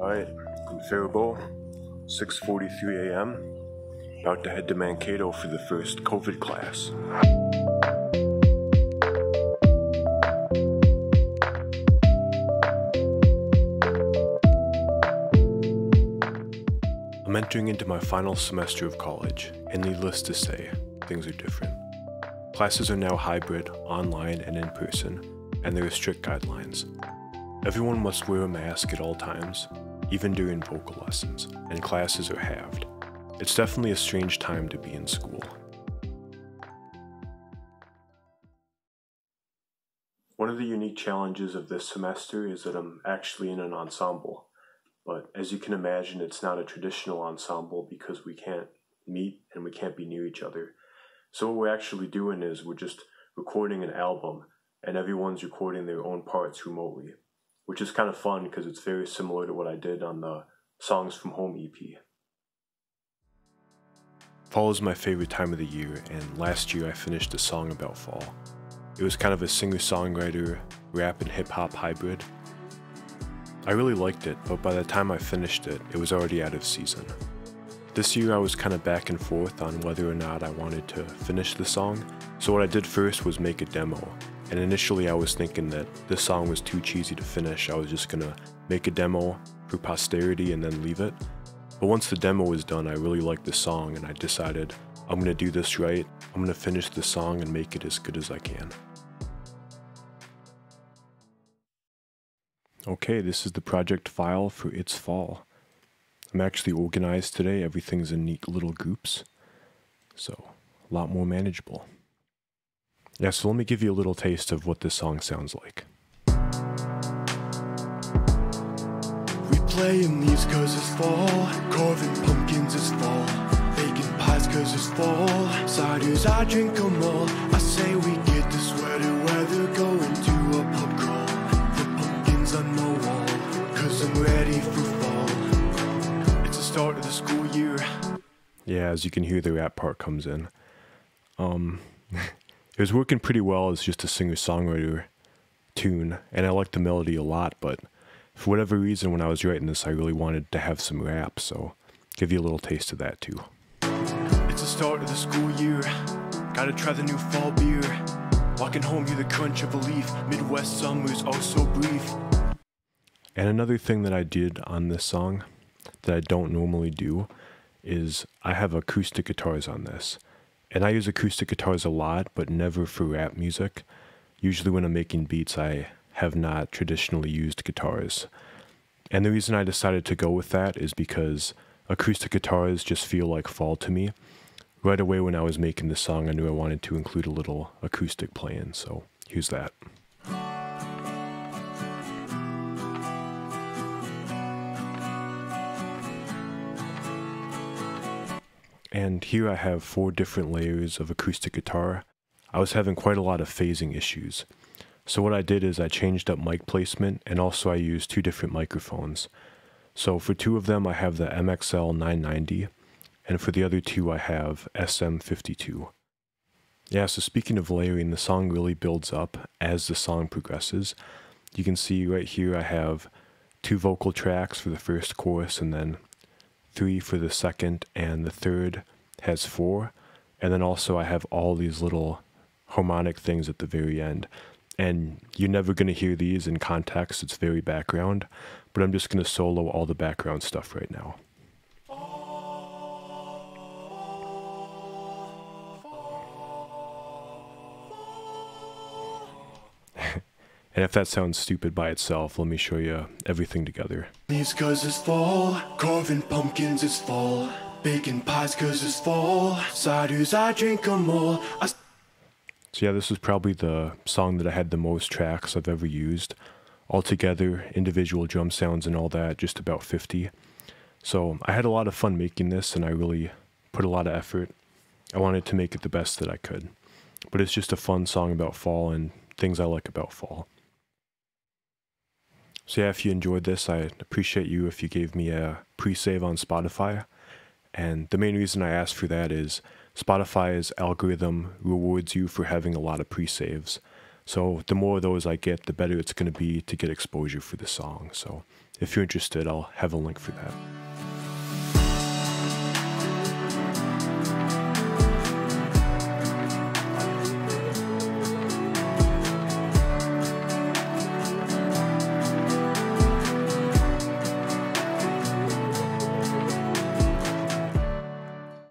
Alright, in Faribault, 6.43 a.m. About to head to Mankato for the first COVID class. I'm entering into my final semester of college, and needless to say, things are different. Classes are now hybrid, online, and in person, and there are strict guidelines. Everyone must wear a mask at all times, even during vocal lessons, and classes are halved. It's definitely a strange time to be in school. One of the unique challenges of this semester is that I'm actually in an ensemble. But as you can imagine, it's not a traditional ensemble because we can't meet and we can't be near each other. So, what we're actually doing is we're just recording an album, and everyone's recording their own parts remotely, which is kind of fun because it's very similar to what I did on the Songs from Home EP. Fall is my favorite time of the year, and last year I finished a song about fall. It was kind of a singer songwriter, rap, and hip hop hybrid I really liked it, but by the time I finished it, it was already out of season. This year I was kind of back and forth on whether or not I wanted to finish the song, so what I did first was make a demo. And initially I was thinking that this song was too cheesy to finish, I was just gonna make a demo for posterity and then leave it. But once the demo was done, I really liked the song and I decided I'm gonna do this right, I'm gonna finish the song and make it as good as I can. Okay, this is the project file for It's Fall. I'm actually organized today. Everything's in neat little groups. So, a lot more manageable. Yeah, so let me give you a little taste of what this song sounds like. We playing these cause it's fall, carving pumpkins is fall, baking pies cause it's fall, ciders I drink them all, I say we get this weather weather going to a pub crawl on the wall, cause I'm ready for fall. It's the start of the school year. Yeah, as you can hear, the rap part comes in. Um, it was working pretty well as just a singer songwriter tune, and I liked the melody a lot, but for whatever reason, when I was writing this, I really wanted to have some rap, so give you a little taste of that too. It's the start of the school year. Gotta try the new fall beer. Walking home, hear the crunch of a leaf. Midwest summers are so brief. And another thing that I did on this song that I don't normally do is I have acoustic guitars on this. And I use acoustic guitars a lot, but never for rap music. Usually, when I'm making beats, I have not traditionally used guitars. And the reason I decided to go with that is because acoustic guitars just feel like fall to me. Right away, when I was making this song, I knew I wanted to include a little acoustic playing, so here's that. And here I have four different layers of acoustic guitar. I was having quite a lot of phasing issues. So what I did is I changed up mic placement and also I used two different microphones. So for two of them I have the MXL 990 and for the other two I have SM52. Yeah, so speaking of layering, the song really builds up as the song progresses. You can see right here I have two vocal tracks for the first chorus and then three for the second, and the third has four. And then also I have all these little harmonic things at the very end. And you're never going to hear these in context, it's very background, but I'm just going to solo all the background stuff right now. And if that sounds stupid by itself, let me show you everything together. Leaves cause it's fall, carving pumpkins is fall, baking pies cause it's fall, ciders I drink them all. I so yeah, this is probably the song that I had the most tracks I've ever used. Altogether, individual drum sounds and all that, just about 50. So I had a lot of fun making this and I really put a lot of effort. I wanted to make it the best that I could. But it's just a fun song about fall and things I like about fall. So yeah, if you enjoyed this, I appreciate you if you gave me a pre-save on Spotify. And the main reason I ask for that is Spotify's algorithm rewards you for having a lot of pre-saves. So the more of those I get, the better it's going to be to get exposure for the song. So if you're interested, I'll have a link for that.